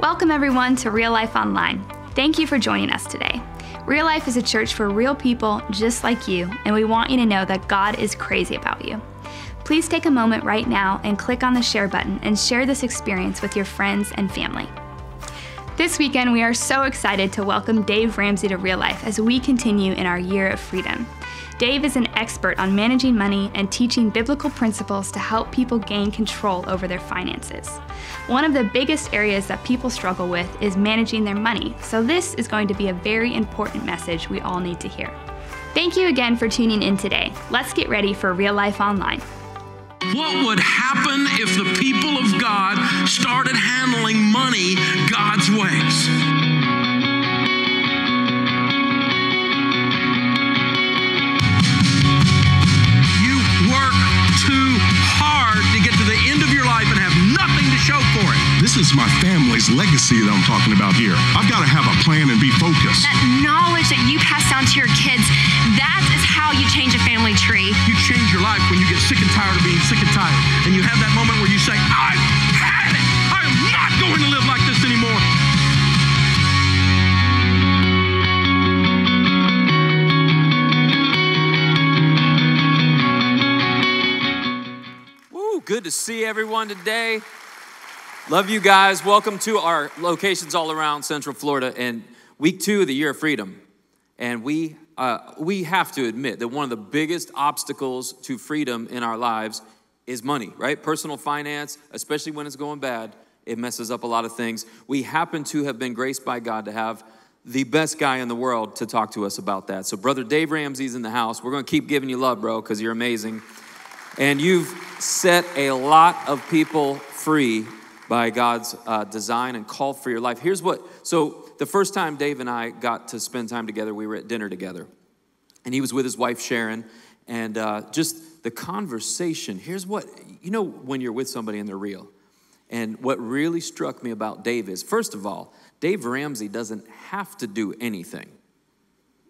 Welcome, everyone, to Real Life Online. Thank you for joining us today. Real Life is a church for real people just like you, and we want you to know that God is crazy about you. Please take a moment right now and click on the share button and share this experience with your friends and family. This weekend, we are so excited to welcome Dave Ramsey to Real Life as we continue in our year of freedom. Dave is an expert on managing money and teaching biblical principles to help people gain control over their finances. One of the biggest areas that people struggle with is managing their money, so this is going to be a very important message we all need to hear. Thank you again for tuning in today. Let's get ready for Real Life Online. What would happen if the people of God started handling money God's ways? Is my family's legacy that I'm talking about here. I've got to have a plan and be focused. That knowledge that you pass down to your kids, that is how you change a family tree. You change your life when you get sick and tired of being sick and tired. And you have that moment where you say, I've had it. I am not going to live like this anymore. good to see everyone today. Love you guys. Welcome to our locations all around Central Florida and week two of the Year of Freedom. And we, uh, we have to admit that one of the biggest obstacles to freedom in our lives is money, right? Personal finance, especially when it's going bad, it messes up a lot of things. We happen to have been graced by God to have the best guy in the world to talk to us about that. So, Brother Dave Ramsey's in the house. We're going to keep giving you love, bro, because you're amazing. And you've set a lot of people free by God's uh, design and call for your life. Here's what so, the first time Dave and I got to spend time together, we were at dinner together. And he was with his wife, Sharon. And uh, just the conversation here's what you know when you're with somebody and they're real. And what really struck me about Dave is first of all, Dave Ramsey doesn't have to do anything,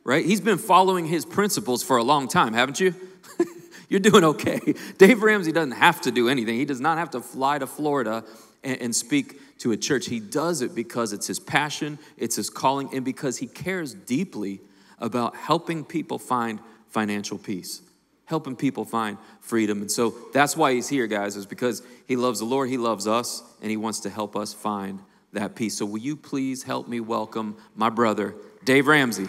right? He's been following his principles for a long time, haven't you? You're doing okay. Dave Ramsey doesn't have to do anything. He does not have to fly to Florida and, and speak to a church. He does it because it's his passion, it's his calling, and because he cares deeply about helping people find financial peace, helping people find freedom. And so that's why he's here, guys, is because he loves the Lord, he loves us, and he wants to help us find that peace. So will you please help me welcome my brother, Dave Ramsey?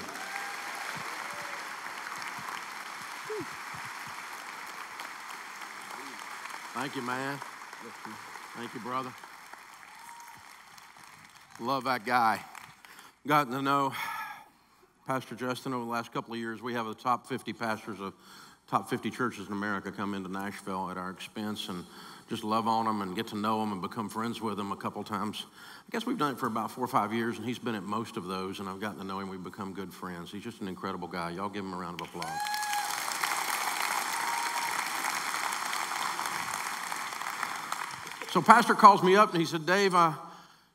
Thank you, man. Thank you, brother. Love that guy. Gotten to know Pastor Justin over the last couple of years. We have the top 50 pastors of top 50 churches in America come into Nashville at our expense and just love on them and get to know them and become friends with them a couple times. I guess we've done it for about four or five years, and he's been at most of those, and I've gotten to know him. We've become good friends. He's just an incredible guy. Y'all give him a round of applause. So pastor calls me up and he said, Dave,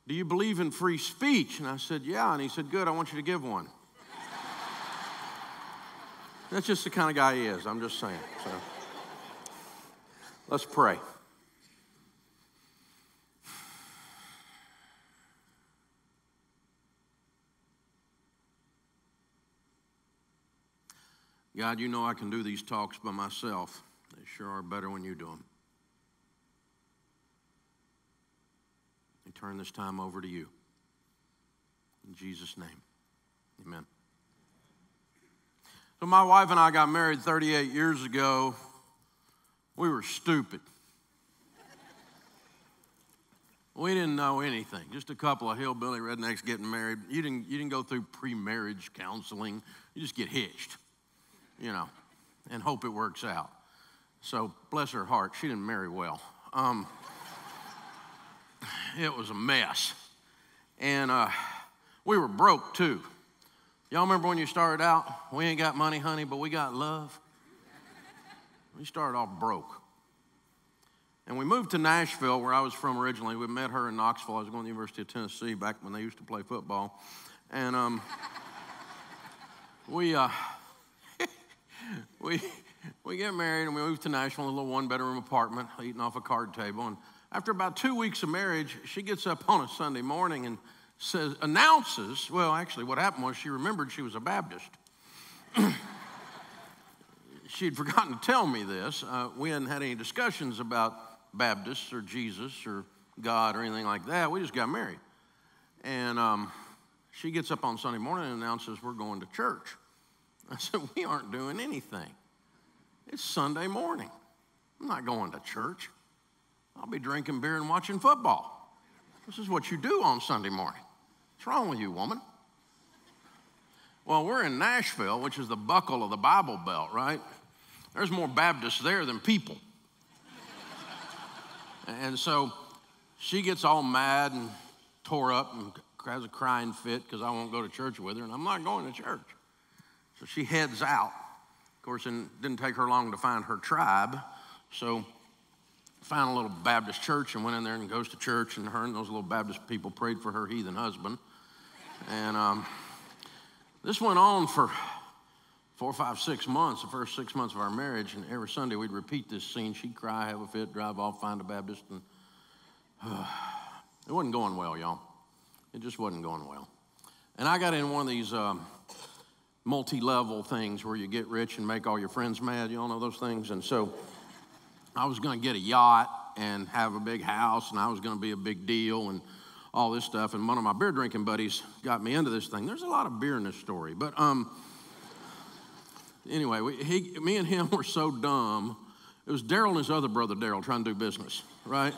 do you believe in free speech? And I said, yeah. And he said, good, I want you to give one. That's just the kind of guy he is. I'm just saying. So let's pray. God, you know I can do these talks by myself. They sure are better when you do them. Turn this time over to you. In Jesus' name, amen. So, my wife and I got married 38 years ago. We were stupid. We didn't know anything. Just a couple of hillbilly rednecks getting married. You didn't, you didn't go through pre marriage counseling. You just get hitched, you know, and hope it works out. So, bless her heart, she didn't marry well. Um, it was a mess. And uh, we were broke too. Y'all remember when you started out? We ain't got money, honey, but we got love. We started off broke. And we moved to Nashville, where I was from originally. We met her in Knoxville. I was going to the University of Tennessee back when they used to play football. And um, we, uh, we, we get married and we moved to Nashville in a little one bedroom apartment, eating off a card table. And after about two weeks of marriage, she gets up on a Sunday morning and says, announces, well, actually, what happened was she remembered she was a Baptist. She'd forgotten to tell me this. Uh, we hadn't had any discussions about Baptists or Jesus or God or anything like that. We just got married. And um, she gets up on Sunday morning and announces, We're going to church. I said, We aren't doing anything. It's Sunday morning. I'm not going to church. I'll be drinking beer and watching football. This is what you do on Sunday morning. What's wrong with you, woman? Well, we're in Nashville, which is the buckle of the Bible Belt, right? There's more Baptists there than people. and so she gets all mad and tore up and has a crying fit because I won't go to church with her, and I'm not going to church. So she heads out. Of course, it didn't take her long to find her tribe. So found a little Baptist church and went in there and goes to church, and her and those little Baptist people prayed for her heathen husband. And um, this went on for four, five, six months, the first six months of our marriage, and every Sunday we'd repeat this scene. She'd cry, have a fit, drive off, find a Baptist, and uh, it wasn't going well, y'all. It just wasn't going well. And I got in one of these um, multi level things where you get rich and make all your friends mad. You all know those things? And so I was going to get a yacht and have a big house, and I was going to be a big deal and all this stuff. And one of my beer drinking buddies got me into this thing. There's a lot of beer in this story, but um, anyway, we, he, me and him were so dumb. It was Daryl and his other brother Daryl trying to do business, right?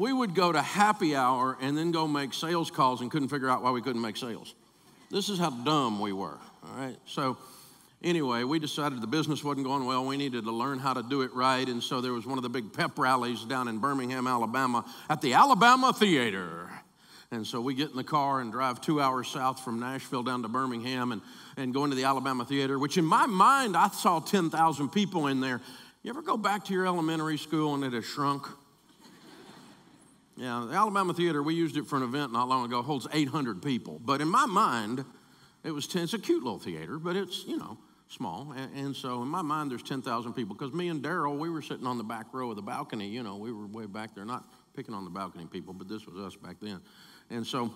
we would go to happy hour and then go make sales calls and couldn't figure out why we couldn't make sales. This is how dumb we were, all right? So anyway, we decided the business wasn't going well. We needed to learn how to do it right. And so there was one of the big pep rallies down in Birmingham, Alabama, at the Alabama Theater. And so we get in the car and drive two hours south from Nashville down to Birmingham and, and go into the Alabama Theater, which in my mind, I saw 10,000 people in there. You ever go back to your elementary school and it has shrunk? Yeah, the Alabama Theater, we used it for an event not long ago, holds 800 people. But in my mind, it was 10, it's a cute little theater, but it's, you know, small. And, and so in my mind, there's 10,000 people. Because me and Daryl, we were sitting on the back row of the balcony. You know, we were way back there, not picking on the balcony people, but this was us back then. And so,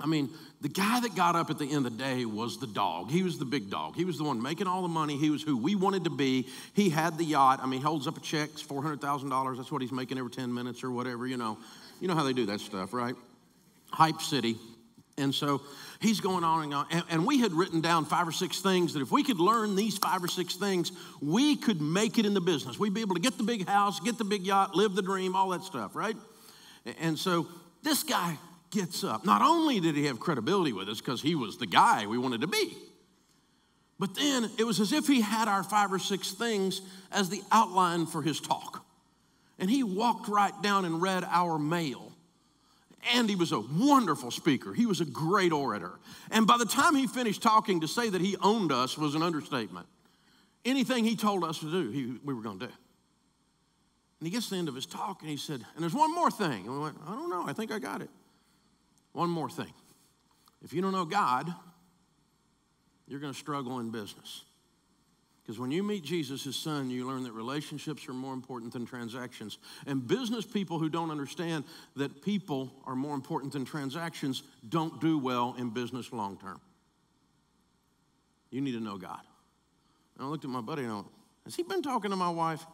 I mean, the guy that got up at the end of the day was the dog. He was the big dog. He was the one making all the money. He was who we wanted to be. He had the yacht. I mean, holds up a check, it's $400,000. That's what he's making every 10 minutes or whatever, you know. You know how they do that stuff, right? Hype City. And so he's going on and on. And, and, we had written down five or six things that if we could learn these five or six things, we could make it in the business. We'd be able to get the big house, get the big yacht, live the dream, all that stuff, right? And so this guy gets up. Not only did he have credibility with us because he was the guy we wanted to be, but then it was as if he had our five or six things as the outline for his talk. And he walked right down and read our mail. And he was a wonderful speaker. He was a great orator. And by the time he finished talking, to say that he owned us was an understatement. Anything he told us to do, he, we were going to do. And he gets to the end of his talk and he said, And there's one more thing. And we went, I don't know. I think I got it. One more thing. If you don't know God, you're going to struggle in business. Because when you meet Jesus, his son, you learn that relationships are more important than transactions. And business people who don't understand that people are more important than transactions don't do well in business long term. You need to know God. And I looked at my buddy and I went, Has he been talking to my wife?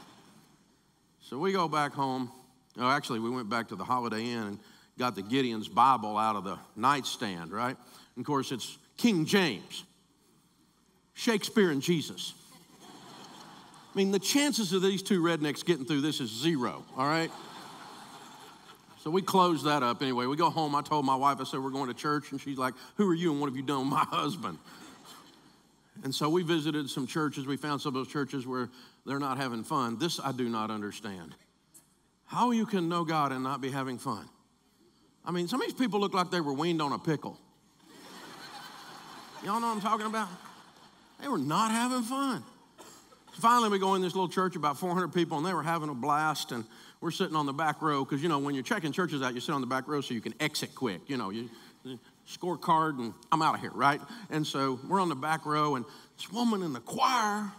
so we go back home. Oh, actually, we went back to the Holiday Inn and got the Gideon's Bible out of the nightstand, right? And of course, it's King James. Shakespeare and Jesus. I mean, the chances of these two rednecks getting through this is zero, all right? So we closed that up anyway. We go home. I told my wife, I said, We're going to church. And she's like, Who are you and what have you done with my husband? And so we visited some churches. We found some of those churches where they're not having fun. This I do not understand. How you can know God and not be having fun? I mean, some of these people look like they were weaned on a pickle. Y'all know what I'm talking about? They were not having fun. Finally, we go in this little church, about 400 people, and they were having a blast. And we're sitting on the back row because, you know, when you're checking churches out, you sit on the back row so you can exit quick. You know, you, scorecard, and I'm out of here, right? And so we're on the back row, and this woman in the choir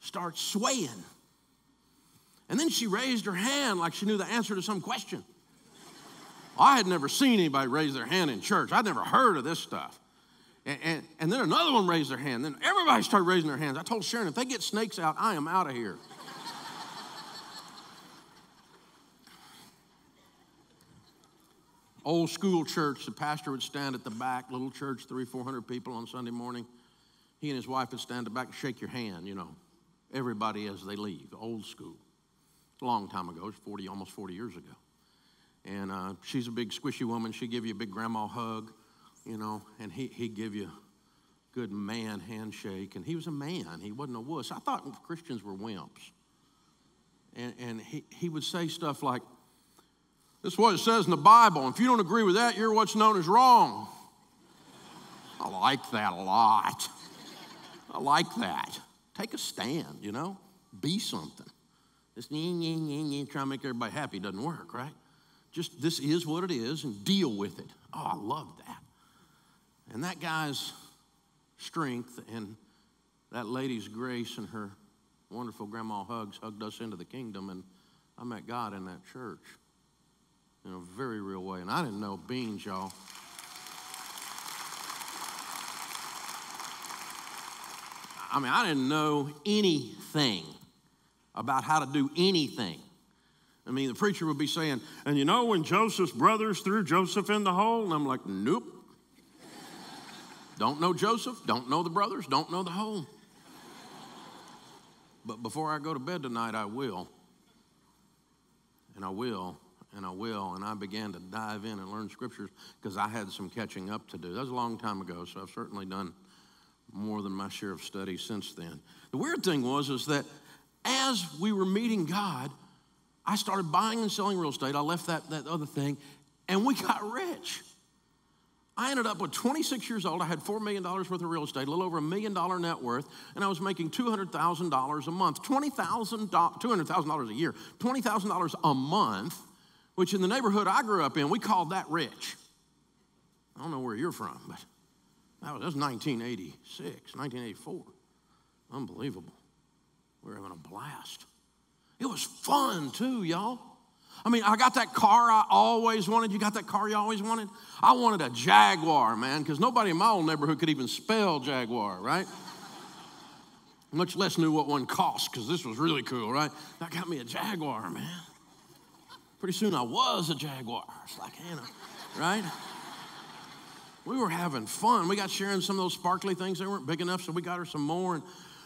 starts swaying. And then she raised her hand like she knew the answer to some question. I had never seen anybody raise their hand in church. I'd never heard of this stuff. And, and, and, then another one raised their hand. Then everybody started raising their hands. I told Sharon, if they get snakes out, I am out of here. Old school church, the pastor would stand at the back, little church, three, four hundred people on Sunday morning. He and his wife would stand at the back and shake your hand, you know, everybody as they leave, old school. It's a long time ago, it's 40, almost 40 years ago. And uh, she's a big squishy woman. She'd give you a big grandma hug, you know, and he, he'd give you a good man handshake. And he was a man, he wasn't a wuss. I thought Christians were wimps. And, and he, he would say stuff like, This is what it says in the Bible. If you don't agree with that, you're what's known as wrong. I like that a lot. I like that. Take a stand, you know, be something. This trying to make everybody happy doesn't work, right? Just this is what it is and deal with it. Oh, I love that. And that guy's strength and that lady's grace and her wonderful grandma hugs hugged us into the kingdom. And I met God in that church in a very real way. And I didn't know beans, y'all. I mean, I didn't know anything about how to do anything. I mean, the preacher would be saying, and you know when Joseph's brothers threw Joseph in the hole? And I'm like, nope. Don't know Joseph, don't know the brothers, don't know the hole. But before I go to bed tonight, I will. And I will, and I will. And I began to dive in and learn scriptures because I had some catching up to do. That was a long time ago, so I've certainly done more than my share of study since then. The weird thing was is that as we were meeting God, I started buying and selling real estate. I left that, that other thing, and we got rich. I ended up with 26 years old. I had $4 million worth of real estate, a little over a million dollar net worth, and I was making $200,000 a month, $20,000, $200,000 a year, $20,000 a month, which in the neighborhood I grew up in, we called that rich. I don't know where you're from, but that was, that was 1986, 1984. Unbelievable. We were having a blast. It was fun too, y'all. I mean, I got that car I always wanted. You got that car you always wanted? I wanted a Jaguar, man, because nobody in my old neighborhood could even spell Jaguar, right? Much less knew what one cost, because this was really cool, right? That got me a Jaguar, man. Pretty soon I was a Jaguar. It's like, Hannah, right? We were having fun. We got Sharon some of those sparkly things. They weren't big enough, so we got her some more. And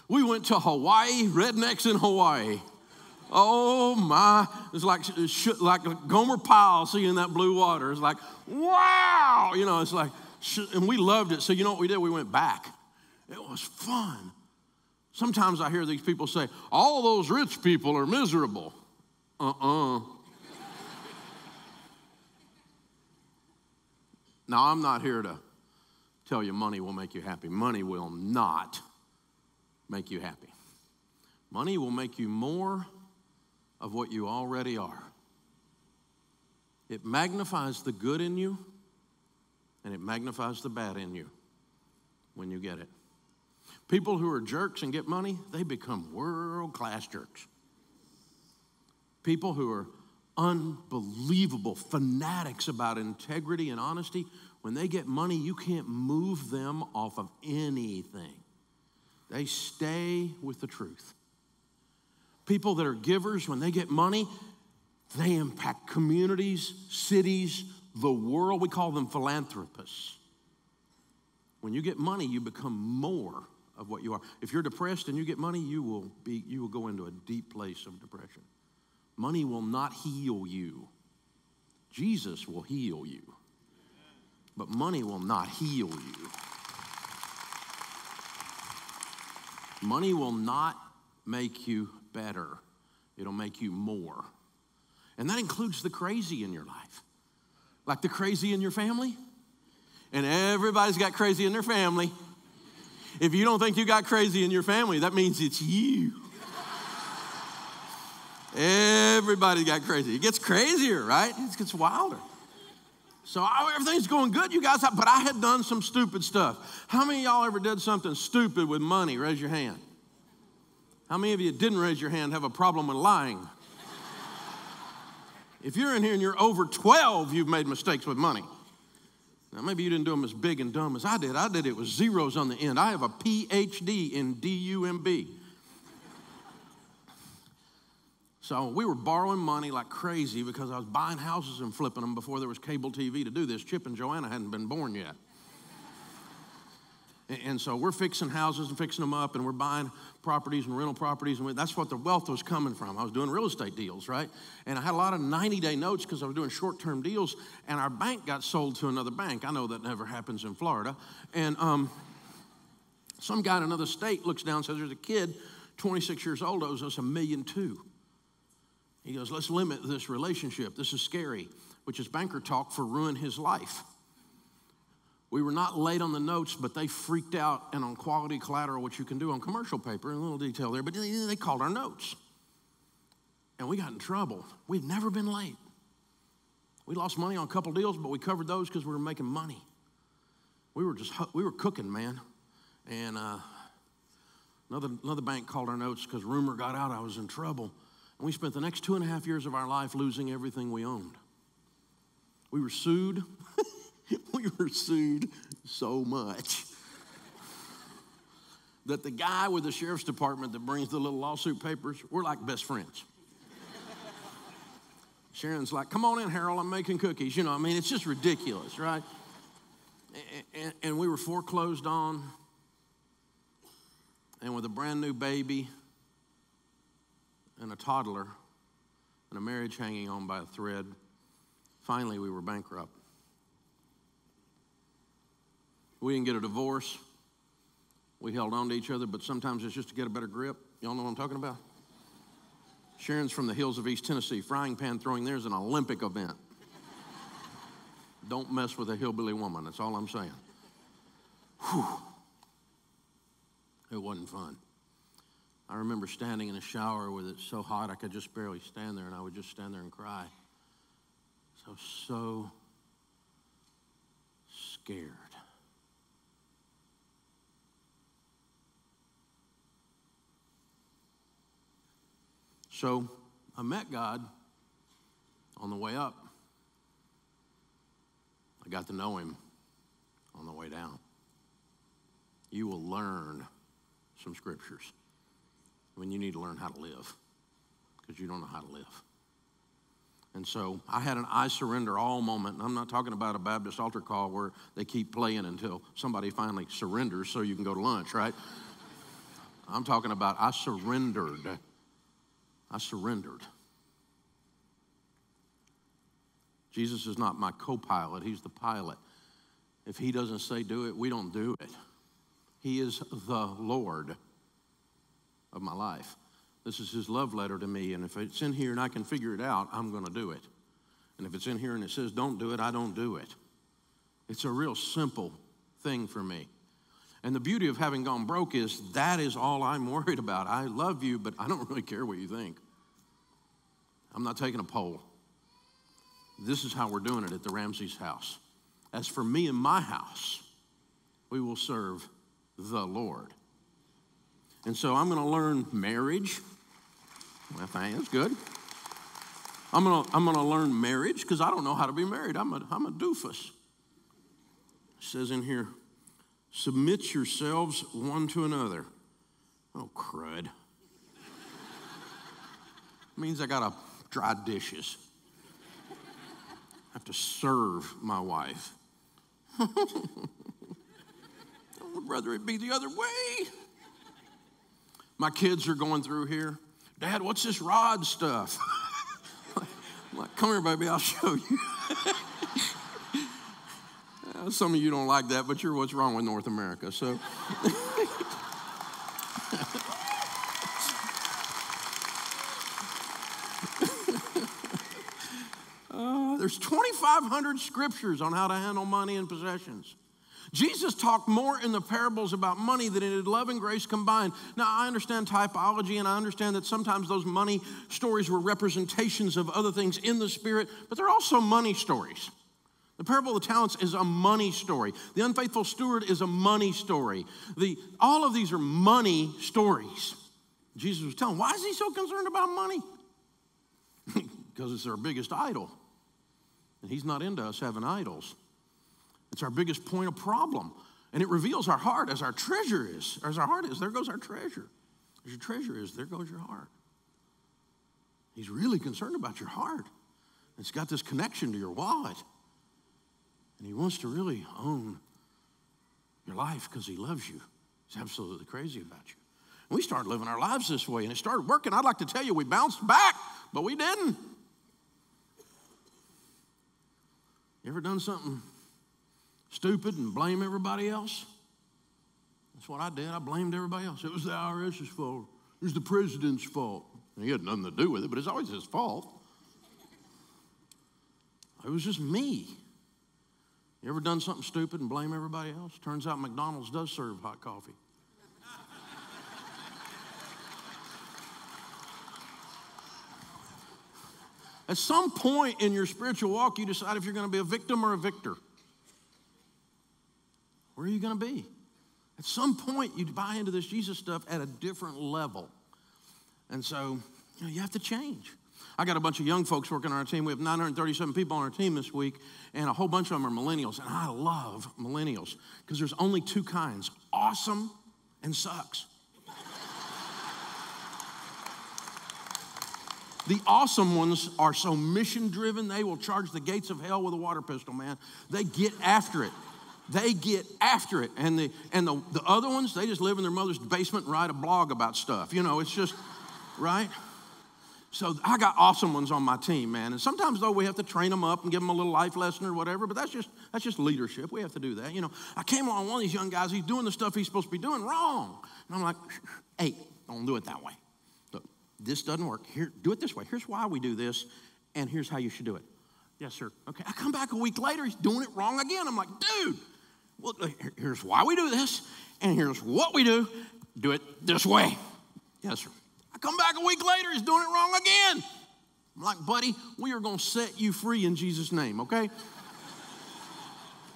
we went to Hawaii, rednecks in Hawaii. Oh my, it's like, like Gomer Pyle seeing that blue water. It's like, wow, you know, it's like, and we loved it. So, you know what we did? We went back. It was fun. Sometimes I hear these people say, all those rich people are miserable. Uh uh-uh. uh now, I'm not here to tell you money will make you happy. Money will not make you happy. Money will make you more of what you already are. It magnifies the good in you and it magnifies the bad in you when you get it. People who are jerks and get money, they become world class jerks. People who are unbelievable fanatics about integrity and honesty, when they get money, you can't move them off of anything. They stay with the truth. People that are givers, when they get money, they impact communities, cities, the world. We call them philanthropists. When you get money, you become more of what you are. If you're depressed and you get money, you will, be, you will go into a deep place of depression. Money will not heal you. Jesus will heal you. But money will not heal you. Money will not make you better, it'll make you more. And that includes the crazy in your life, like the crazy in your family. And everybody's got crazy in their family. If you don't think you got crazy in your family, that means it's you. Everybody got crazy. It gets crazier, right? It gets wilder. So oh, everything's going good, you guys, but I had done some stupid stuff. How many of y'all ever did something stupid with money? Raise your hand. How many of you didn't raise your hand have a problem with lying? If you're in here and you're over 12, you've made mistakes with money. Now, maybe you didn't do them as big and dumb as I did. I did it with zeros on the end. I have a PhD in DUMB. So we were borrowing money like crazy because I was buying houses and flipping them before there was cable TV to do this. Chip and Joanna hadn't been born yet. And so we're fixing houses and fixing them up, and we're buying properties and rental properties, and that's what the wealth was coming from. I was doing real estate deals, right? And I had a lot of 90 day notes because I was doing short term deals, and our bank got sold to another bank. I know that never happens in Florida. And um, some guy in another state looks down and says, There's a kid, 26 years old, owes us a million two. He goes, Let's limit this relationship. This is scary, which is banker talk for ruin his life. We were not late on the notes, but they freaked out and on quality collateral, which you can do on commercial paper, a little detail there, but they called our notes. And we got in trouble. We'd never been late. We lost money on a couple deals, but we covered those because we were making money. We were just, we were cooking, man. And uh, another, another bank called our notes because rumor got out I was in trouble. And we spent the next two and a half years of our life losing everything we owned. We were sued. we were sued so much that the guy with the sheriff's department that brings the little lawsuit papers, we're like best friends. Sharon's like, come on in, Harold, I'm making cookies. You know, I mean, it's just ridiculous, right? And, and, we were foreclosed on, and with a brand new baby and a toddler and a marriage hanging on by a thread, finally we were bankrupt. We didn't get a divorce. We held on to each other, but sometimes it's just to get a better grip. Y'all know what I'm talking about? Sharon's from the hills of East Tennessee. Frying pan throwing there is an Olympic event. Don't mess with a hillbilly woman. That's all I'm saying. Whew. It wasn't fun. I remember standing in a shower with it so hot I could just barely stand there, and I would just stand there and cry. So, so scared. So I met God on the way up. I got to know him on the way down. You will learn some scriptures when you need to learn how to live because you don't know how to live. And so I had an I surrender all moment. And I'm not talking about a Baptist altar call where they keep playing until somebody finally surrenders so you can go to lunch, right? I'm talking about I surrendered I surrendered. Jesus is not my co pilot, He's the pilot. If He doesn't say do it, we don't do it. He is the Lord of my life. This is His love letter to me, and if it's in here and I can figure it out, I'm going to do it. And if it's in here and it says don't do it, I don't do it. It's a real simple thing for me. And the beauty of having gone broke is that is all I'm worried about. I love you, but I don't really care what you think. I'm not taking a poll. This is how we're doing it at the Ramsey's house. As for me and my house, we will serve the Lord. And so I'm going to learn marriage. That's good. I'm going to I'm going to learn marriage because I don't know how to be married. I'm a, I'm a doofus. It says in here, Submit yourselves one to another. Oh, crud. means I got to dry dishes. I have to serve my wife. Oh, I would rather it be the other way. My kids are going through here. Dad, what's this rod stuff? I'm like, come here, baby, I'll show you. Some of you don't like that, but you're what's wrong with North America. So. uh, there's 2,500 scriptures on how to handle money and possessions. Jesus talked more in the parables about money than in love and grace combined. Now, I understand typology and I understand that sometimes those money stories were representations of other things in the spirit, but they're also money stories. The parable of the talents is a money story. The unfaithful steward is a money story. The, all of these are money stories. Jesus was telling, why is he so concerned about money? because it's our biggest idol. And He's not into us having idols. It's our biggest point of problem. And it reveals our heart as our treasure is. As our heart is, there goes our treasure. As your treasure is, there goes your heart. He's really concerned about your heart. It's got this connection to your wallet. And He wants to really own your life because He loves you. He's absolutely crazy about you. And we started living our lives this way, and it started working. I'd like to tell you we bounced back, but we didn't. You ever done something stupid and blame everybody else? That's what I did. I blamed everybody else. It was the IRS's fault. It was the president's fault. And he had nothing to do with it, but it's always his fault. It was just me. You ever done something stupid and blame everybody else? Turns out McDonald's does serve hot coffee. At some point in your spiritual walk, you decide if you're going to be a victim or a victor. Where are you going to be? At some point, you buy into this Jesus stuff at a different level. And so, you know, you have to change. I got a bunch of young folks working on our team. We have 937 people on our team this week, and a whole bunch of them are millennials. And I love millennials because there's only two kinds awesome and sucks. The awesome ones are so mission driven, they will charge the gates of hell with a water pistol, man. They get after it. They get after it. And the, and the, the other ones, they just live in their mother's basement and write a blog about stuff. You know, it's just, right? So I got awesome ones on my team, man. And sometimes though we have to train them up and give them a little life lesson or whatever, but that's just that's just leadership. We have to do that. You know, I came along one of these young guys, he's doing the stuff he's supposed to be doing wrong. And I'm like, hey, don't do it that way Look, this doesn't work. Here, do it this way. Here's why we do this, and here's how you should do it. Yes, sir. Okay. I come back a week later, he's doing it wrong again. I'm like, dude, well, here's why we do this, and here's what we do. Do it this way. Yes, sir. I come back a week later, he's doing it wrong again. I'm like, buddy, we are going to set you free in Jesus' name, okay?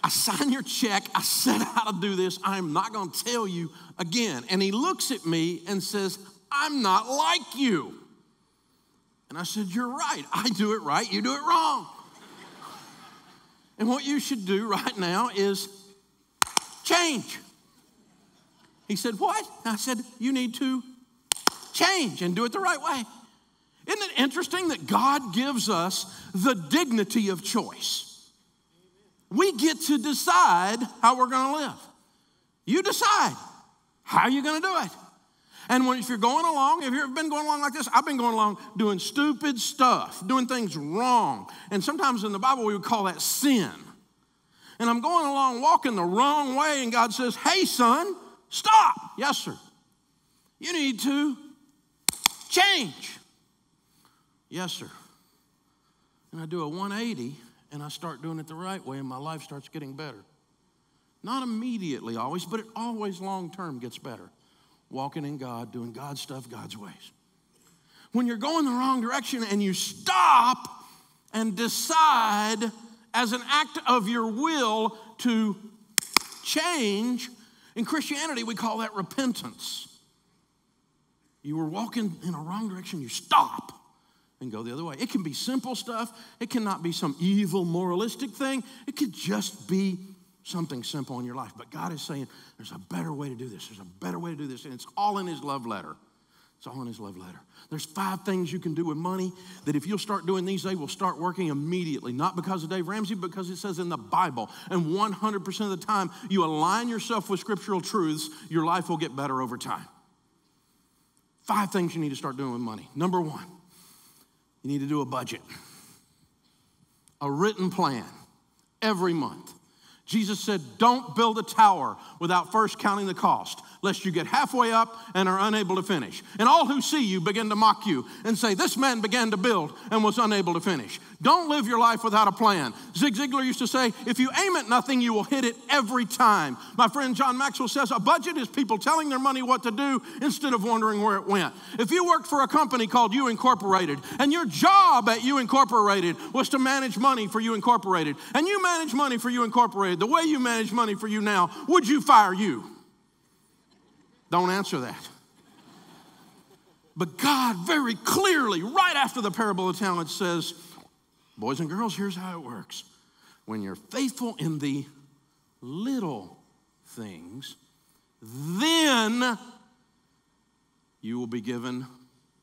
I sign your check. I said how to do this. I'm not going to tell you again. And he looks at me and says, I'm not like you. And I said, You're right. I do it right, you do it wrong. and what you should do right now is change. He said, What? And I said, You need to change and do it the right way. Isn't it interesting that God gives us the dignity of choice? We get to decide how we're going to live. You decide. How you're you going to do it? And when, if you're going along, if you've been going along like this, I've been going along doing stupid stuff, doing things wrong. And sometimes in the Bible, we would call that sin. And I'm going along walking the wrong way, and God says, Hey, son, stop. Yes, sir. You need to change. Yes, sir. And I do a 180 and I start doing it the right way, and my life starts getting better. Not immediately always, but it always long term gets better walking in God, doing God's stuff God's ways. When you're going the wrong direction and you stop and decide as an act of your will to change, in Christianity we call that repentance. You were walking in a wrong direction, you stop and go the other way. It can be simple stuff, it cannot be some evil moralistic thing, it could just be something simple in your life. But God is saying, there's a better way to do this. There's a better way to do this. And it's all in His love letter. It's all in His love letter. There's five things you can do with money that if you'll start doing these, they will start working immediately. Not because of Dave Ramsey, because it says in the Bible. And 100% of the time, you align yourself with scriptural truths, your life will get better over time. Five things you need to start doing with money. Number one, you need to do a budget, a written plan every month. Jesus said, Don't build a tower without first counting the cost, lest you get halfway up and are unable to finish. And all who see you begin to mock you and say, This man began to build and was unable to finish. Don't live your life without a plan. Zig Ziglar used to say, If you aim at nothing, you will hit it every time. My friend John Maxwell says, A budget is people telling their money what to do instead of wondering where it went. If you worked for a company called You Incorporated, and your job at You Incorporated was to manage money for You Incorporated, and you manage money for You Incorporated, the way you manage money for you now, would you fire you? Don't answer that. But God very clearly, right after the parable of talents, says, Boys and girls, here's how it works. When you're faithful in the little things, then you will be given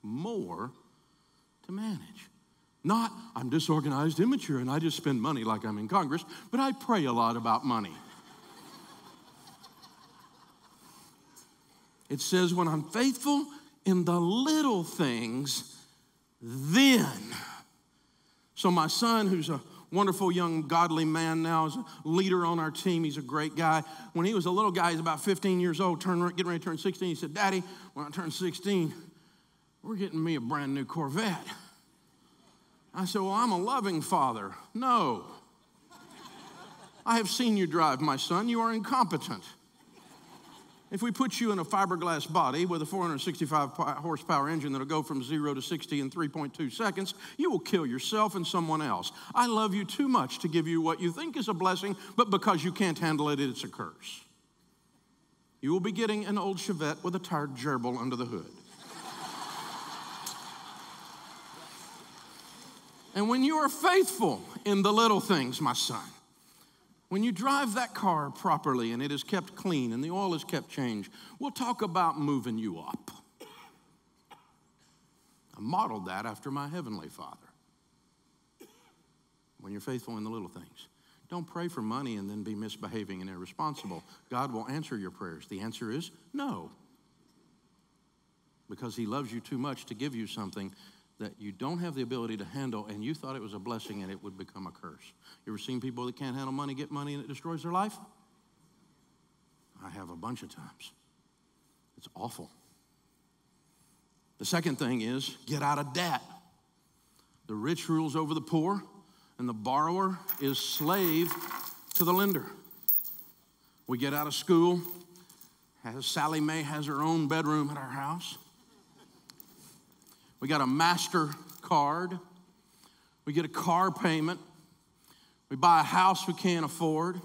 more to manage. Not, I'm disorganized, immature, and I just spend money like I'm in Congress, but I pray a lot about money. It says, when I'm faithful in the little things, then. So, my son, who's a wonderful young godly man now, is a leader on our team. He's a great guy. When he was a little guy, he's about 15 years old, turn, getting ready to turn 16. He said, Daddy, when I turn 16, we're getting me a brand new Corvette. I said, Well, I'm a loving father. No. I have seen you drive, my son. You are incompetent. If we put you in a fiberglass body with a 465 horsepower engine that'll go from zero to 60 in 3.2 seconds, you will kill yourself and someone else. I love you too much to give you what you think is a blessing, but because you can't handle it, it's a curse. You will be getting an old Chevette with a tired gerbil under the hood. and when you are faithful in the little things, my son, when you drive that car properly and it is kept clean and the oil is kept changed, we'll talk about moving you up. I modeled that after my heavenly Father. When you're faithful in the little things, don't pray for money and then be misbehaving and irresponsible. God will answer your prayers. The answer is no. Because He loves you too much to give you something that you don't have the ability to handle and you thought it was a blessing and it would become a curse. You ever seen people that can't handle money get money and it destroys their life? I have a bunch of times. It's awful. The second thing is get out of debt. The rich rules over the poor, and the borrower is slave to the lender. We get out of school. Sallie Mae has her own bedroom at our house. We got a master card. We get a car payment. We buy a house we can't afford.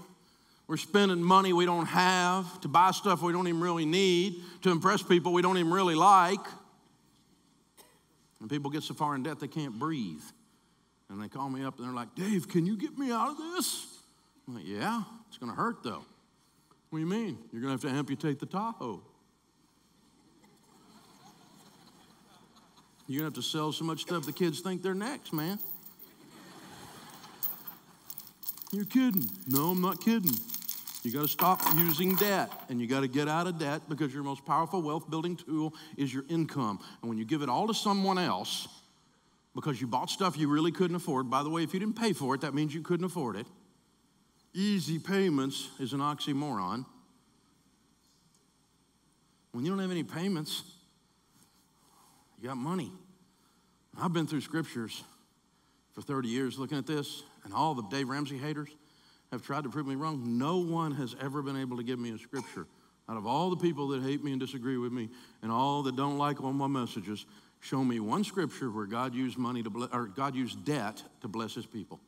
We're spending money we don't have to buy stuff we don't even really need, to impress people we don't even really like. And people get so far in debt they can't breathe. And they call me up and they're like, Dave, can you get me out of this? I'm like, yeah, it's going to hurt though. What do you mean? You're going to have to amputate the Tahoe. You're going to have to sell so much stuff the kids think they're next, man. You're kidding. No, I'm not kidding. You got to stop using debt and you got to get out of debt because your most powerful wealth building tool is your income. And when you give it all to someone else because you bought stuff you really couldn't afford, by the way, if you didn't pay for it, that means you couldn't afford it. Easy payments is an oxymoron. When you don't have any payments, you got money. I've been through scriptures for 30 years looking at this, and all the Dave Ramsey haters have tried to prove me wrong. No one has ever been able to give me a scripture. Out of all the people that hate me and disagree with me, and all that don't like all my messages, show me one scripture where God used money to bless, or God used debt to bless His people.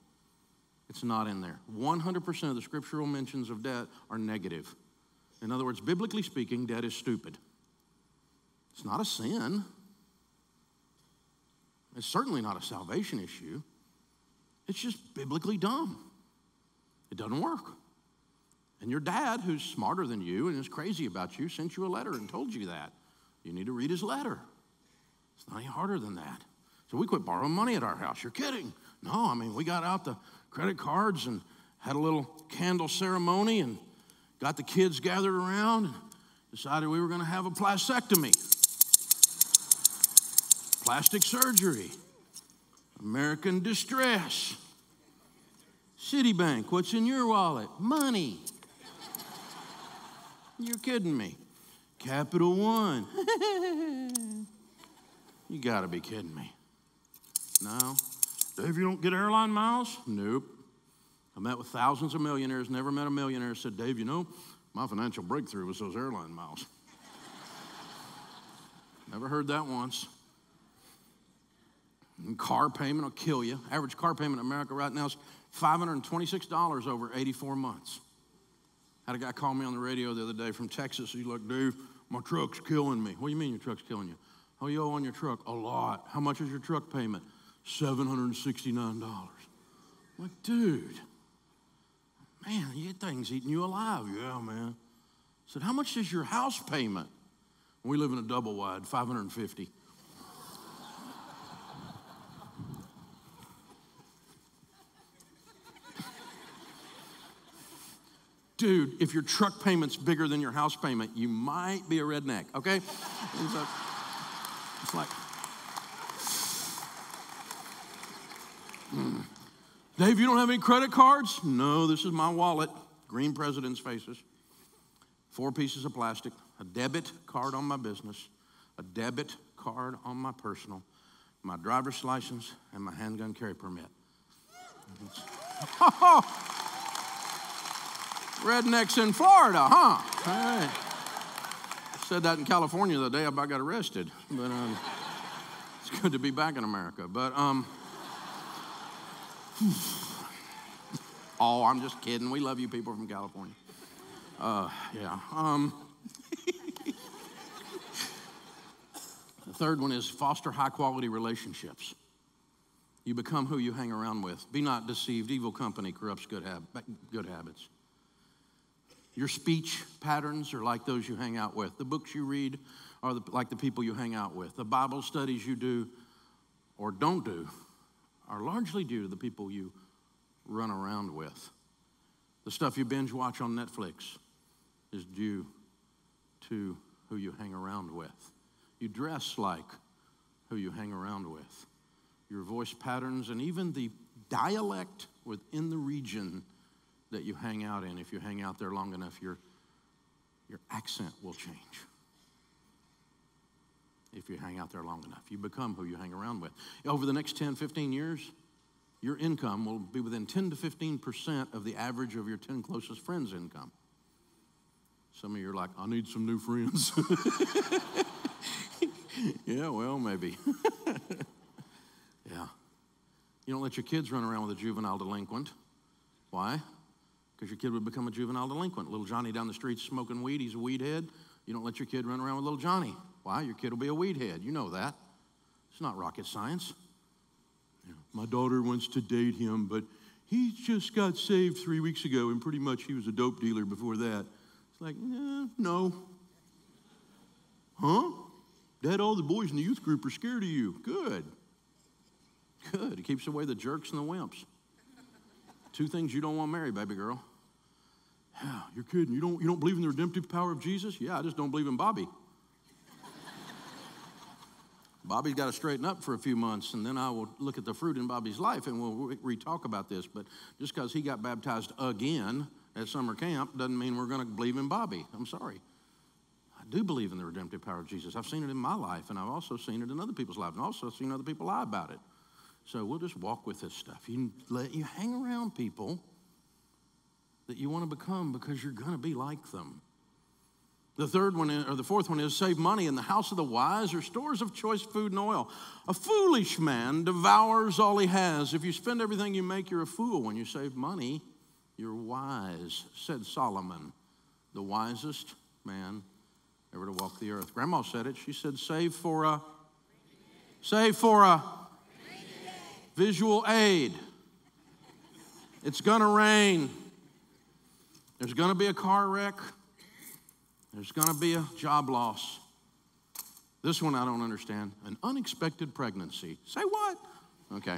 It's not in there. 100% of the scriptural mentions of debt are negative. In other words, biblically speaking, debt is stupid. It's not a sin. It's certainly not a salvation issue. It's just biblically dumb. It doesn't work. And your dad, who's smarter than you and is crazy about you, sent you a letter and told you that. You need to read his letter. It's not any harder than that. So we quit borrowing money at our house. You're kidding. No, I mean, we got out the credit cards and had a little candle ceremony and got the kids gathered around and decided we were going to have a plastectomy plastic surgery, American distress, Citibank, what's in your wallet? Money. You're kidding me. Capital One. you gotta be kidding me. No. Dave, you don't get airline miles? Nope. I met with thousands of millionaires, never met a millionaire said, Dave, you know, my financial breakthrough was those airline miles. never heard that once. And car payment will kill you. Average car payment in America right now is $526 over 84 months. Had a guy call me on the radio the other day from Texas. He's like, Dave, my truck's killing me. What do you mean your truck's killing you? Oh, you owe on your truck? A lot. How much is your truck payment? $769. I'm like, dude, man, your thing's eating you alive. Yeah, man. I said, how much is your house payment? We live in a double wide, 550. Dude, if your truck payment's bigger than your house payment, you might be a redneck, okay? It's, a, it's like, hmm. Dave, you don't have any credit cards? No, this is my wallet. Green president's faces. Four pieces of plastic, a debit card on my business, a debit card on my personal, my driver's license, and my handgun carry permit. Rednecks in Florida, huh? Right. Said that in California the day I got arrested, but um, it's good to be back in America. But um, oh, I'm just kidding. We love you people from California. Uh, yeah. Um, the third one is foster high quality relationships. You become who you hang around with. Be not deceived. Evil company corrupts good, hab- good habits. Your speech patterns are like those you hang out with. The books you read are the, like the people you hang out with. The Bible studies you do or don't do are largely due to the people you run around with. The stuff you binge watch on Netflix is due to who you hang around with. You dress like who you hang around with. Your voice patterns and even the dialect within the region that you hang out in, if you hang out there long enough, your, your accent will change. If you hang out there long enough, you become who you hang around with. Over the next 10, 15 years, your income will be within 10 to 15% of the average of your 10 closest friends' income. Some of you are like, I need some new friends. yeah, well, maybe. yeah. You don't let your kids run around with a juvenile delinquent. Why? Because your kid would become a juvenile delinquent. Little Johnny down the street smoking weed, he's a weed head. You don't let your kid run around with little Johnny. Why? Your kid will be a weed head. You know that. It's not rocket science. my daughter wants to date him, but he just got saved three weeks ago, and pretty much he was a dope dealer before that. It's like, eh, no. Huh? Dad, all the boys in the youth group are scared of you. Good. Good. It keeps away the jerks and the wimps. Two things you don't want to marry, baby girl. Yeah, you're kidding. You don't, you don't believe in the redemptive power of Jesus? Yeah, I just don't believe in Bobby. Bobby's got to straighten up for a few months, and then I will look at the fruit in Bobby's life and we'll re talk about this. But just because he got baptized again at summer camp doesn't mean we're going to believe in Bobby. I'm sorry. I do believe in the redemptive power of Jesus. I've seen it in my life, and I've also seen it in other people's lives, and also seen other people lie about it. So we'll just walk with this stuff. You let you hang around people that you want to become because you're going to be like them. The third one, or the fourth one is save money in the house of the wise or stores of choice food and oil. A foolish man devours all he has. If you spend everything you make, you're a fool. When you save money, you're wise, said Solomon, the wisest man ever to walk the earth. Grandma said it. She said, save for a, save for a, Visual aid. It's going to rain. There's going to be a car wreck. There's going to be a job loss. This one I don't understand. An unexpected pregnancy. Say what? Okay.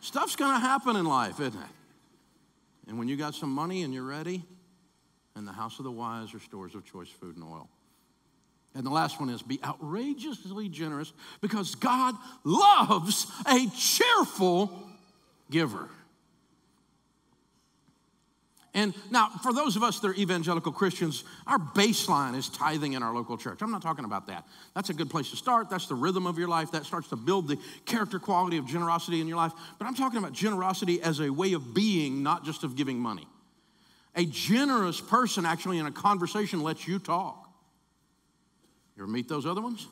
Stuff's going to happen in life, isn't it? And when you got some money and you're ready, and the house of the wise are stores of choice food and oil. And the last one is be outrageously generous because God loves a cheerful giver. And now, for those of us that are evangelical Christians, our baseline is tithing in our local church. I'm not talking about that. That's a good place to start. That's the rhythm of your life. That starts to build the character quality of generosity in your life. But I'm talking about generosity as a way of being, not just of giving money. A generous person actually in a conversation lets you talk. You ever meet those other ones?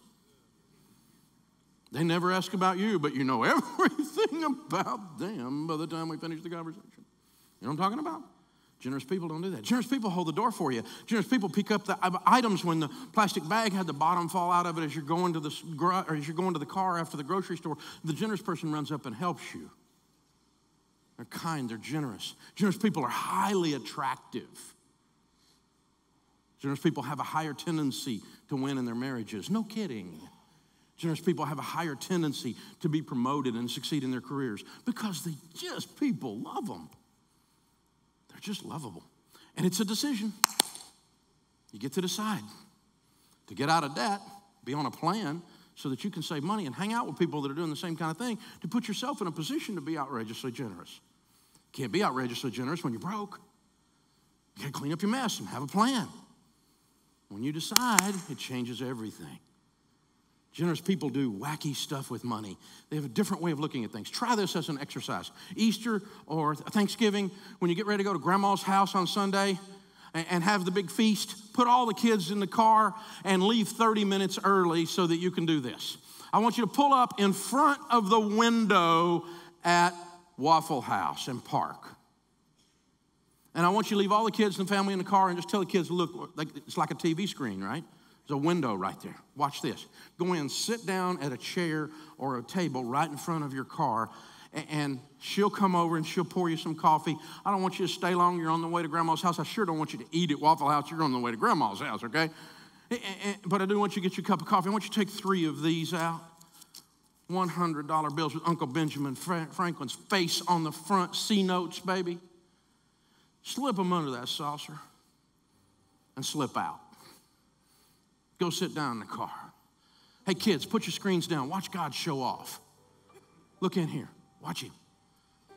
They never ask about you, but you know everything about them by the time we finish the conversation. You know what I'm talking about? Generous people don't do that. Generous people hold the door for you. Generous people pick up the uh, items when the plastic bag had the bottom fall out of it as you're going to the or as you're going to the car after the grocery store. The generous person runs up and helps you. They're kind, they're generous. Generous people are highly attractive. Generous people have a higher tendency to win in their marriages. No kidding. Generous people have a higher tendency to be promoted and succeed in their careers because they just, people love them. They're just lovable. And it's a decision. You get to decide to get out of debt, be on a plan so that you can save money and hang out with people that are doing the same kind of thing to put yourself in a position to be outrageously generous. Can't be outrageously generous when you're broke. You gotta clean up your mess and have a plan. When you decide, it changes everything. Generous people do wacky stuff with money. They have a different way of looking at things. Try this as an exercise. Easter or Thanksgiving, when you get ready to go to grandma's house on Sunday and have the big feast, put all the kids in the car and leave 30 minutes early so that you can do this. I want you to pull up in front of the window at Waffle House and park. And I want you to leave all the kids and family in the car and just tell the kids, look, it's like a TV screen, right? There's a window right there. Watch this. Go in, sit down at a chair or a table right in front of your car, and she'll come over and she'll pour you some coffee. I don't want you to stay long. You're on the way to grandma's house. I sure don't want you to eat at Waffle House. You're on the way to grandma's house, okay? But I do want you to get your cup of coffee. I want you to take three of these out. $100 bills with Uncle Benjamin Franklin's face on the front, C notes, baby. Slip them under that saucer and slip out. Go sit down in the car. Hey, kids, put your screens down. Watch God show off. Look in here. Watch Him.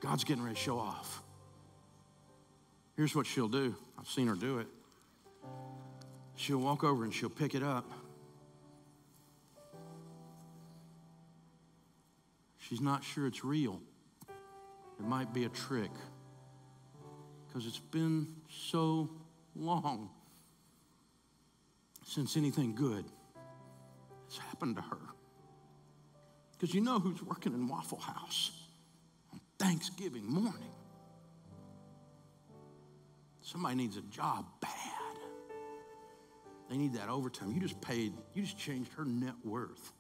God's getting ready to show off. Here's what she'll do I've seen her do it. She'll walk over and she'll pick it up. She's not sure it's real. It might be a trick because it's been so long since anything good has happened to her. Because you know who's working in Waffle House on Thanksgiving morning? Somebody needs a job bad. They need that overtime. You just paid, you just changed her net worth.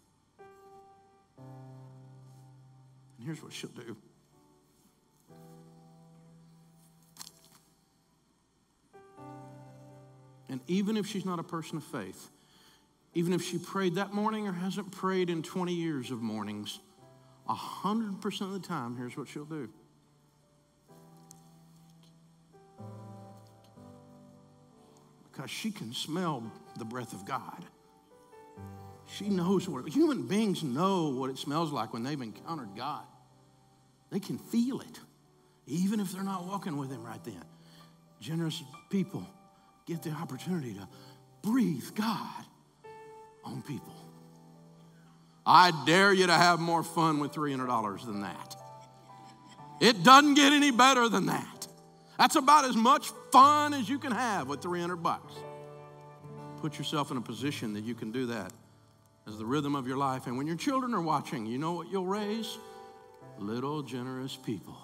And here's what she'll do. And even if she's not a person of faith, even if she prayed that morning or hasn't prayed in 20 years of mornings, 100% of the time, here's what she'll do. Because she can smell the breath of God. She knows what human beings know what it smells like when they've encountered God. They can feel it, even if they're not walking with Him right then. Generous people get the opportunity to breathe God on people. I dare you to have more fun with $300 than that. It doesn't get any better than that. That's about as much fun as you can have with 300 bucks. Put yourself in a position that you can do that as the rhythm of your life. And when your children are watching, you know what you'll raise? Little generous people.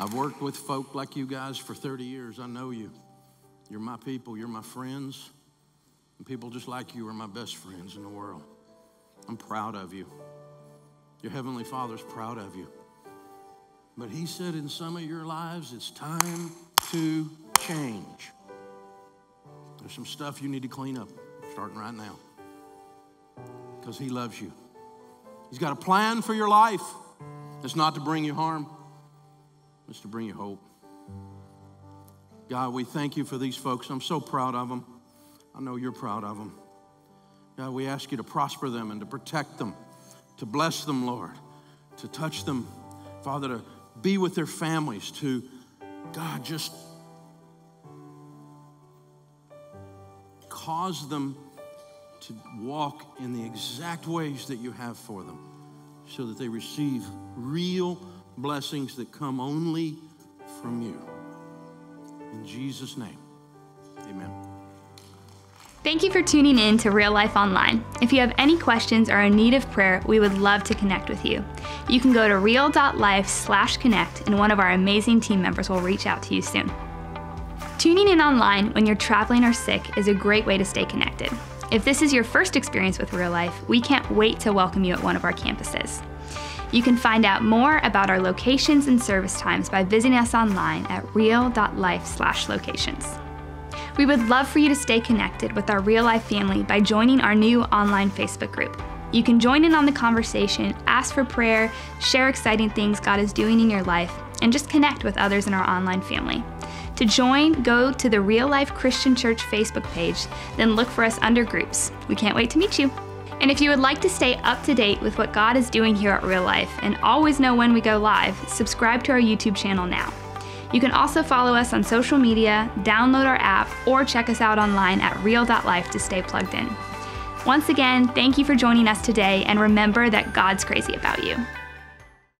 I've worked with folk like you guys for 30 years. I know you. You're my people, you're my friends. And people just like you are my best friends in the world. I'm proud of you. Your Heavenly Father's proud of you. But He said in some of your lives, it's time to change. There's some stuff you need to clean up starting right now because He loves you. He's got a plan for your life. It's not to bring you harm, is to bring you hope. God, we thank you for these folks. I'm so proud of them. I know you're proud of them. God, we ask you to prosper them and to protect them, to bless them, Lord, to touch them, Father, to be with their families, to, God, just cause them to walk in the exact ways that you have for them so that they receive real blessings that come only from you. In Jesus' name, amen. Thank you for tuning in to Real Life Online. If you have any questions or in need of prayer, we would love to connect with you. You can go to real.life slash connect and one of our amazing team members will reach out to you soon. Tuning in online when you're traveling or sick is a great way to stay connected. If this is your first experience with real life, we can't wait to welcome you at one of our campuses. You can find out more about our locations and service times by visiting us online at real.life/locations. We would love for you to stay connected with our real life family by joining our new online Facebook group. You can join in on the conversation, ask for prayer, share exciting things God is doing in your life, and just connect with others in our online family. To join, go to the Real Life Christian Church Facebook page, then look for us under groups. We can't wait to meet you. And if you would like to stay up to date with what God is doing here at Real Life and always know when we go live, subscribe to our YouTube channel now. You can also follow us on social media, download our app, or check us out online at real.life to stay plugged in. Once again, thank you for joining us today, and remember that God's crazy about you.